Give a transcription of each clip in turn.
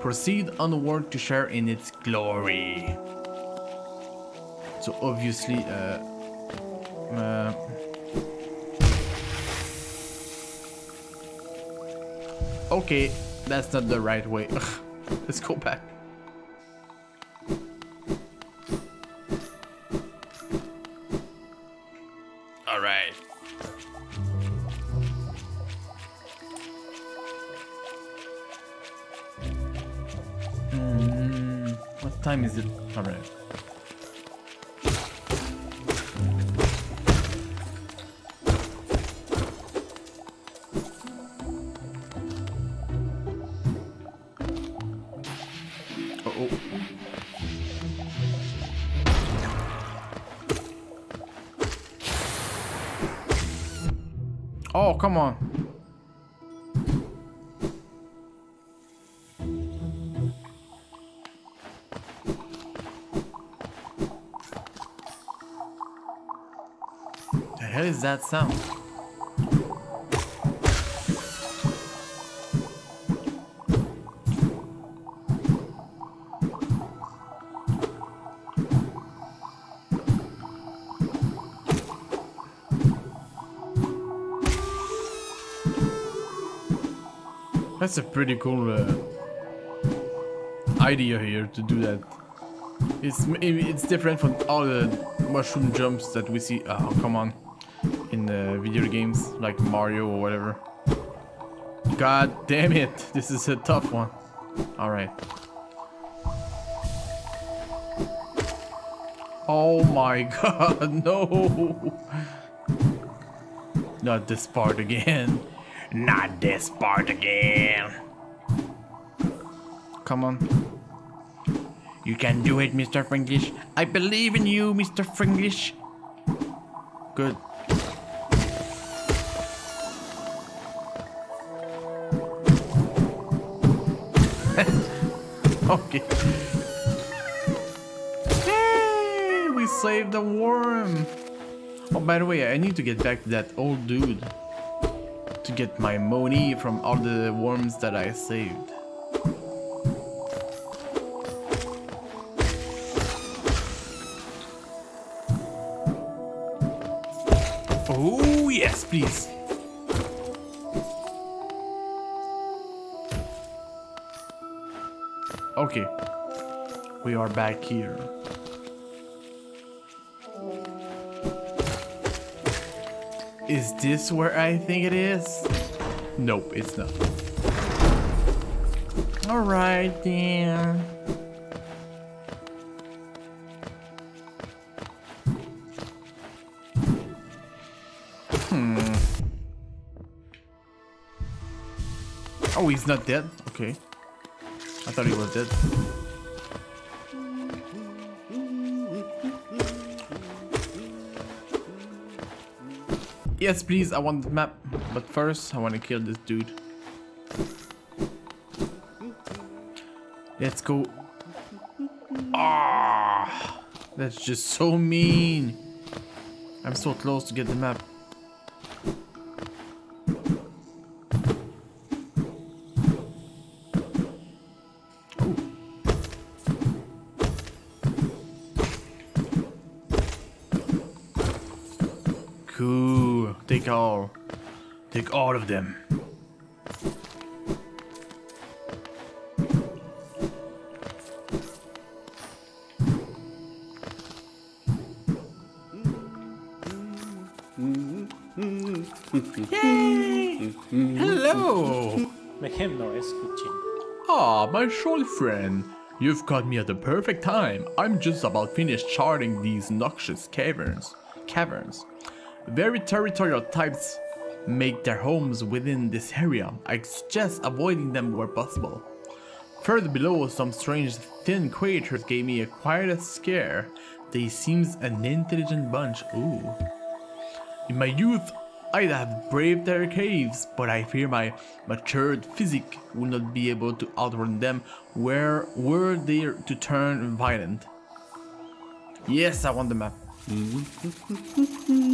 Proceed onward to share in its glory. So obviously, uh, uh, okay, that's not the right way. Let's go back. Time is it? Right. Uh oh. Oh, come on. Is that sound? That's a pretty cool uh, idea here to do that. It's it's different from all the mushroom jumps that we see. Oh, come on, video games like Mario or whatever. God damn it! This is a tough one. All right. Oh my god, no! Not this part again. Not this part again. Come on. You can do it, Mr. Frenglish. I believe in you, Mr. Frenglish. Good. Okay. Hey, we saved the worm. Oh, by the way, I need to get back to that old dude to get my money from all the worms that I saved. Oh, yes, please. Okay. We are back here. Is this where I think it is? Nope, it's not. Alright then. Hmm. Oh, he's not dead? Okay. Thought he was dead. Yes, please, I want the map. But first, I want to kill this dude. Let's go. Ah, that's just so mean. I'm so close to get the map. Cool. Take all. Take all of them. Yay! Hello! Make him no escuchen. Ah, my short friend. You've caught me at the perfect time. I'm just about finished charting these noxious caverns. Caverns. Very territorial types make their homes within this area. I suggest avoiding them where possible. Further below, some strange thin creatures gave me a quite a scare. They seems an intelligent bunch. Ooh. In my youth, I'd have braved their caves, but I fear my matured physique will not be able to outrun them were, were they to turn violent. Yes, I want the map.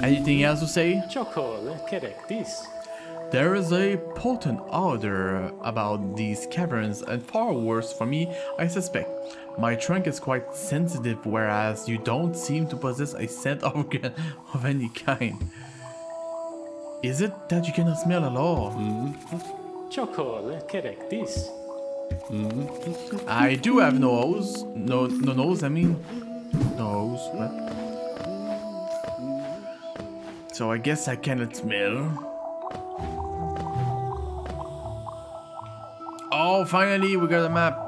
Anything else to say? Chocolate. There is a potent odor about these caverns, and far worse for me, I suspect. My trunk is quite sensitive, whereas you don't seem to possess a scent organ of any kind. Is it that you cannot smell at all? Chocolate, correct this. Mm-hmm. I do have no nose. No, no nose. I mean, nose. So I guess I cannot smell. Oh, finally we got a map.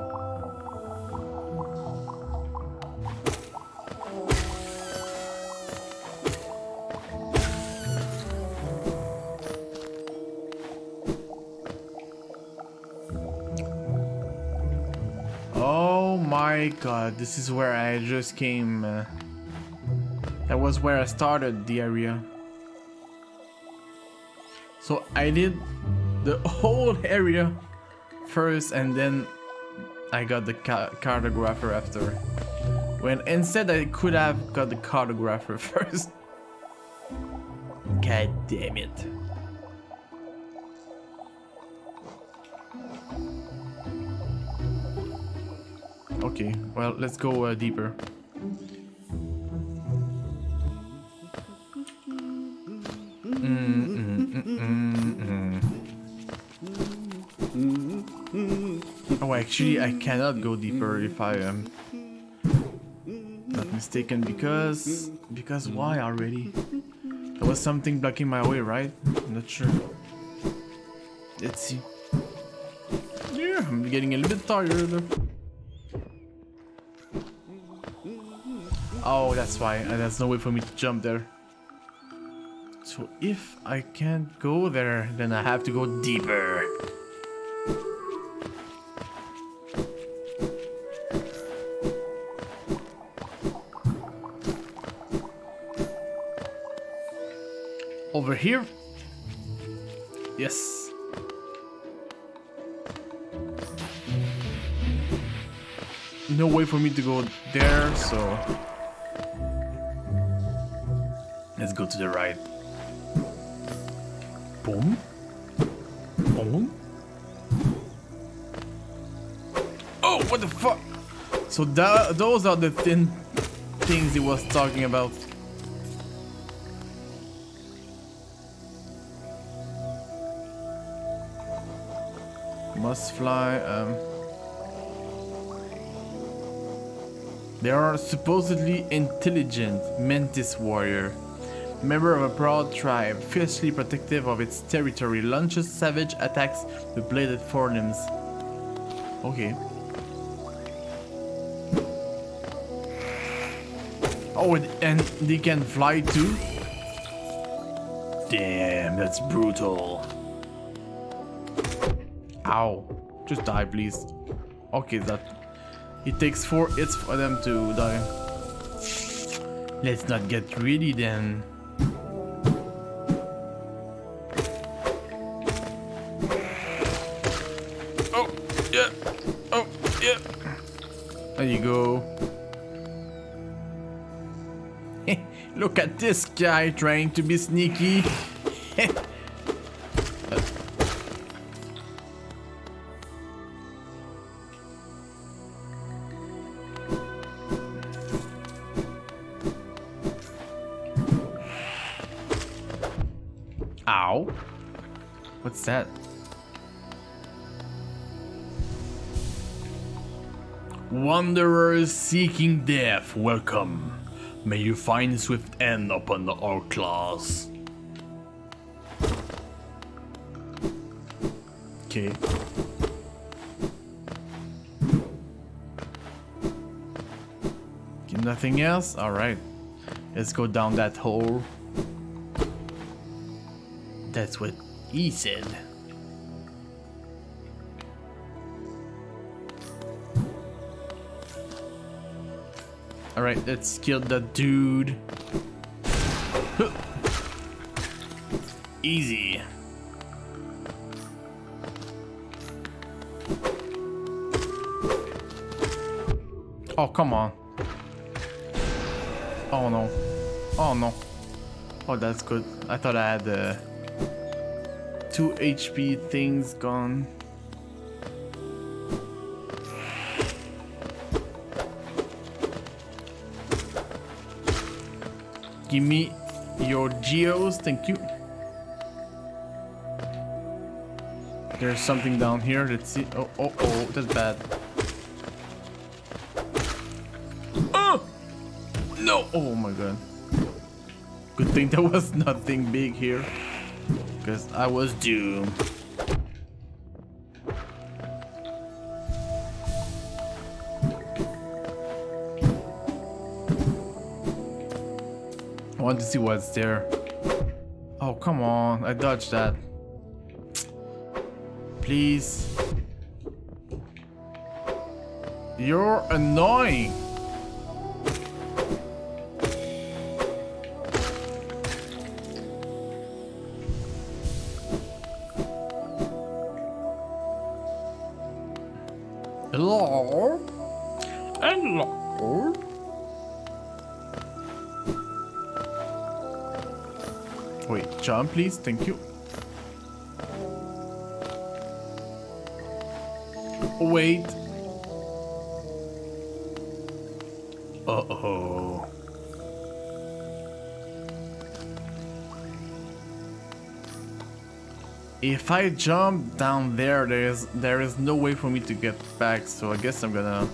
My god, this is where I just came. Uh, that was where I started the area. So I did the whole area first and then I got the ca cartographer after. When instead I could have got the cartographer first. God damn it. Okay, well, let's go uh, deeper. Mm, mm, mm, oh, actually, I cannot go deeper if I am not mistaken because because why already? There was something blocking my way, right? I'm not sure. Let's see. Yeah, I'm getting a little bit tired. Oh, that's why. Uh, There's no way for me to jump there. So if I can't go there, then I have to go deeper. Over here? Yes. No way for me to go there, so... Let's go to the right. Boom. Boom. Oh, what the fuck? So that, those are the thin things he was talking about. Must fly. Um, they are supposedly intelligent Mantis warrior, member of a proud tribe, fiercely protective of its territory, launches savage attacks with bladed forelimbs. Okay. Oh, and- and they can fly too? Damn, that's brutal. Ow. Just die, please. Okay, that... It takes four hits for them to die. Let's not get greedy then. You go. Look at this guy trying to be sneaky. Ow. What's that? Wanderers seeking death, welcome. May you find swift end upon our claws. Okay. Okay, Nothing else? Alright. Let's go down that hole. That's what he said. Alright, let's kill the dude. Easy. Oh, come on. Oh no. Oh no. Oh, that's good. I thought I had the two HP things gone. Give me your geos, thank you. There's something down here. Let's see. Oh, oh, oh, that's bad. Oh! No! Oh my god. Good thing there was nothing big here. Because I was doomed. I want to see what's there. Oh, come on. I dodged that. Please. You're annoying. Wait, jump please, thank you. Wait. Uh-oh. If I jump down there, there is there is no way for me to get back, so I guess I'm gonna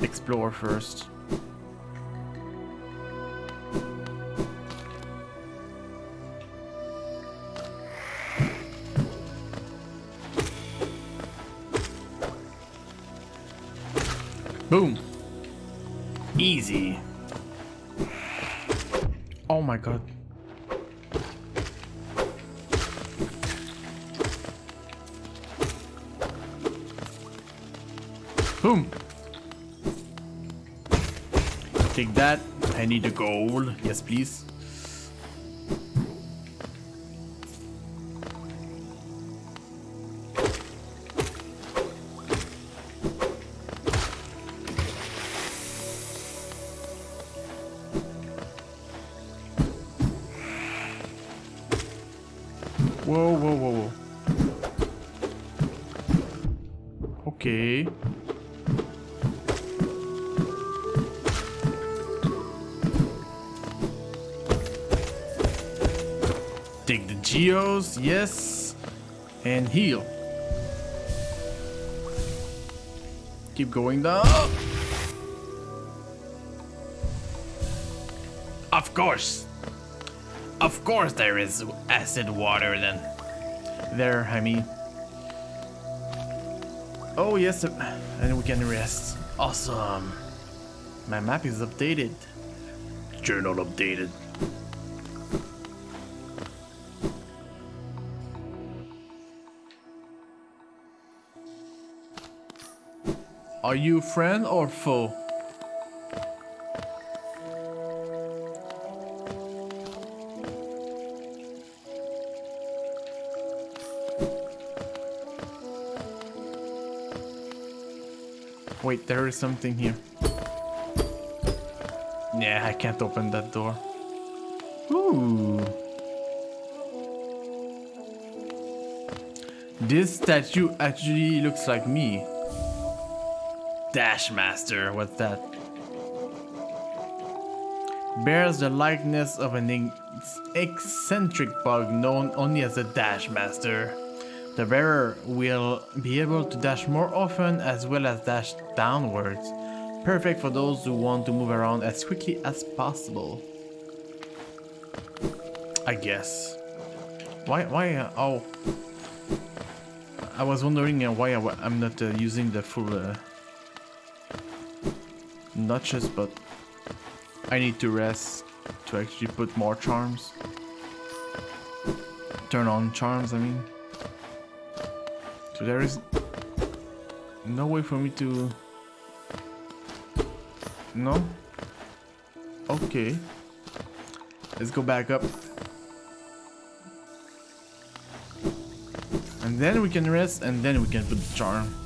explore first. Boom. Easy. Oh my god. Boom. Take that. I need a gold. Yes, please. Take the geos, yes. And heal. Keep going down. Of course. Of course there is acid water then. There, I mean. Oh yes, uh, and we can rest. Awesome. My map is updated. Journal updated. Are you friend or foe? Wait, there is something here. Yeah, I can't open that door. Ooh. This statue actually looks like me. Dash Master, what's that? Bears the likeness of an eccentric bug known only as the Dash Master. The bearer will be able to dash more often as well as dash downwards. Perfect for those who want to move around as quickly as possible. I guess. Why, why, uh, oh. I was wondering uh, why I, am not uh, using the full uh, notches, but I need to rest to actually put more charms. Turn on charms, I mean. So there is no way for me to... No? Okay. Let's go back up. And then we can rest and then we can put the charm.